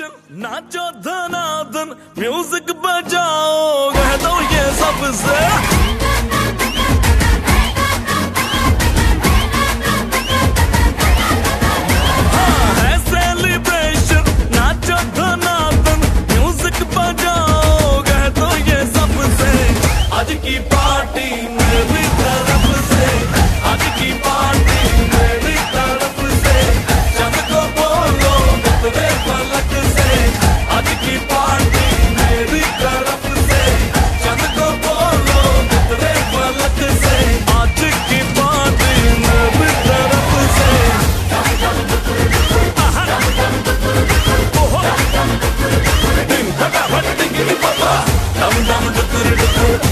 नाचो धनादन music बजाओ कह दो ये டம் டம் டுக்கு டுக்கு